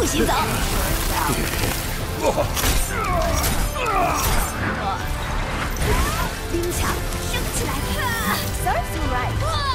不行走。冰墙升起来，Surf's right。